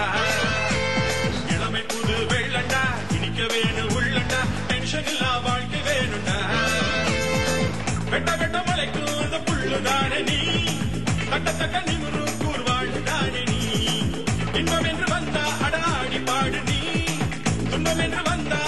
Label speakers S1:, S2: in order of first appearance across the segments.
S1: உள்ளண்டா இளமை புது வெள்ளண்டா இனிக்க வேணும் உள்ளண்டா டென்ஷன் இல்லா வாழ்க்கை வேணும்டா வெட்ட வெட்ட மலைக்கும் அந்த புள்ளு தானே நீ? தட்ட தட்ட நிமிரு கூர்வாழ்வு தானே என்று வந்தா அடாடி பாடு நீ. துன்பம் என்று வந்தா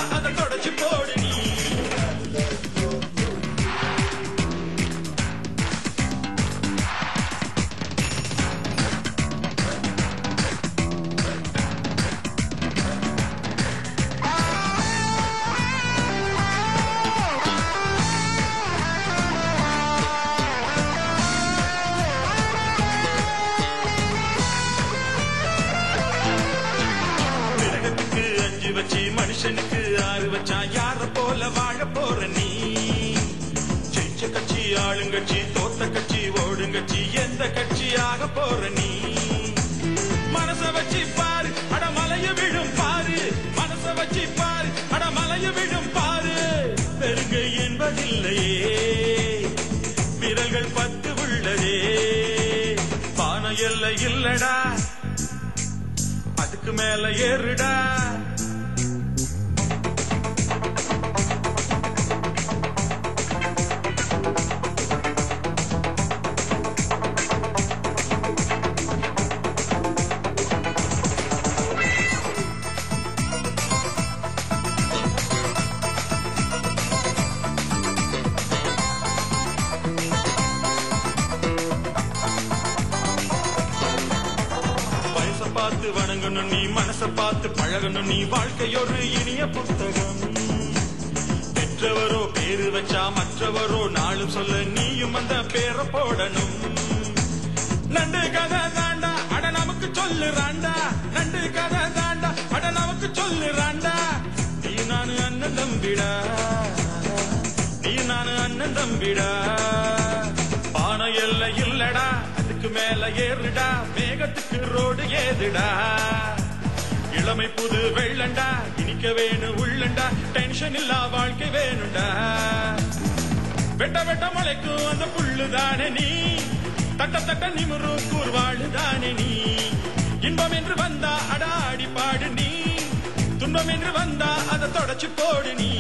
S1: மனுஷனுக்கு ஆறு வச்சா யார போல வாழ போற நீ? ஜெயிச்ச கட்சி ஆளுங்கட்சி தோத்த கட்சி ஓடுங்கட்சி எந்த கட்சியாக போற நீ? மனச வச்சு பாரு அட மலைய விழும் பாரு. மனச வச்சு பாரு அட மலைய விழும் பாரு. பெருங்கை என்பதில்லையே. விரல்கள் பத்து உள்ளதே. பானை எல்லை இல்லடா. அதுக்கு மேல ஏறுடா. பார்த்து வணங்கணும் நீ மனச பார்த்து பழகணும். நீ வாழ்க்கையொரு இனிய புத்தகம். பெற்றவரோ பேரு வச்சா மற்றவரோ நாளும் சொல்ல நீயும் அந்த பேரை போடணும். நண்டு கதை தாண்டா அட நமக்கு சொல்லுறாண்டா நண்டு கதை தாண்டா அட நமக்கு சொல்லுறாண்டா நீ நானு அண்ணன் தம்பிடா. நீ நானு அண்ணன் தம்பிடா. மேல ஏறுடா மேகத்துக்கு ரோடு ஏதுடா இளமை புது வெள்ளண்டா இனிக்க வேணும் உள்ளண்டா டென்ஷன் இல்லா வாழ்க்கை வேணும்டா வெட்ட வெட்ட மலைக்கும் அந்த புல்லுதானே நீ? தட்ட தட்ட நிமுரு நிமிரு கூர்வாழுதானே நீ? இன்பம் என்று வந்தா அடாடி பாடு நீ. துன்பம் என்று வந்தா அதை தொடச்சு போடு நீ.